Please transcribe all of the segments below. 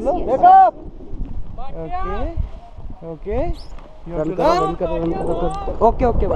चलो देखो। Okay okay run करो रन करो रन करो। ओके ओके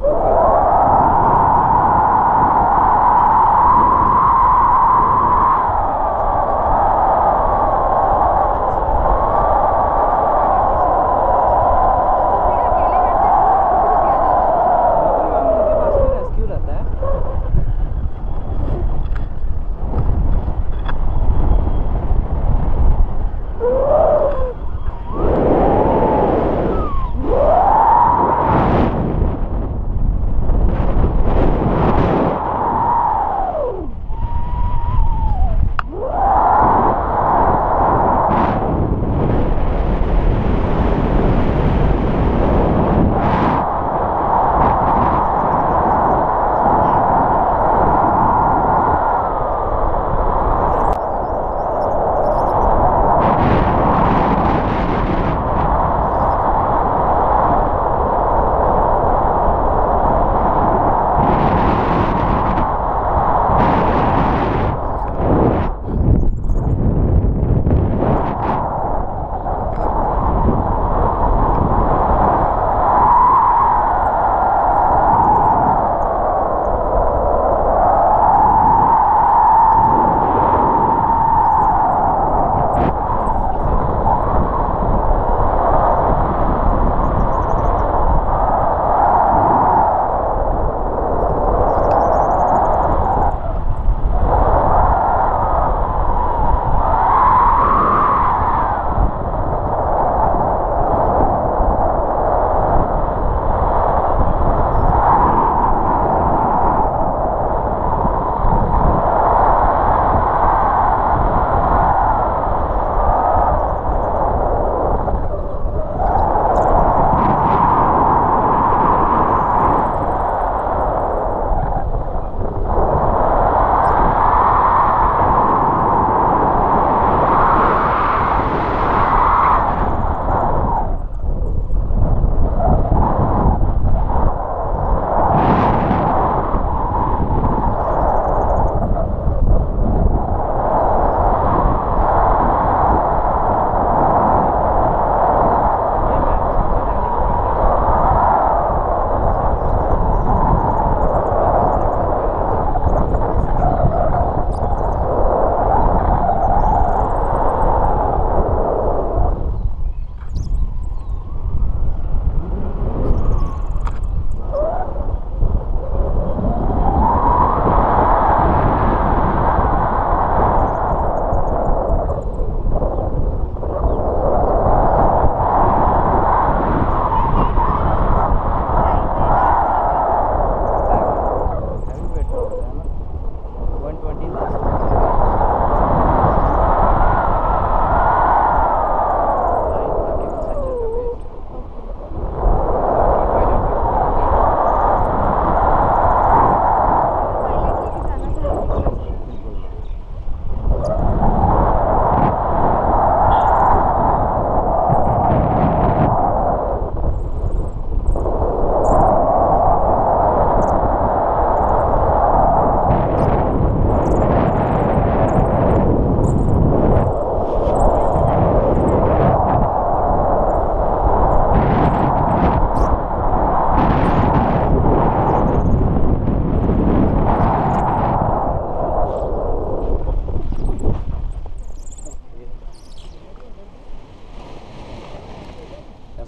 吧。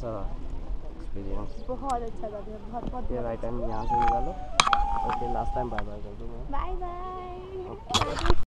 कैसा रहा एक्सपीरियंस बहुत अच्छा था बहुत बहुत ये राइट टाइम यहाँ से निकालो। Okay last time bye bye कर दूँ मैं। Bye bye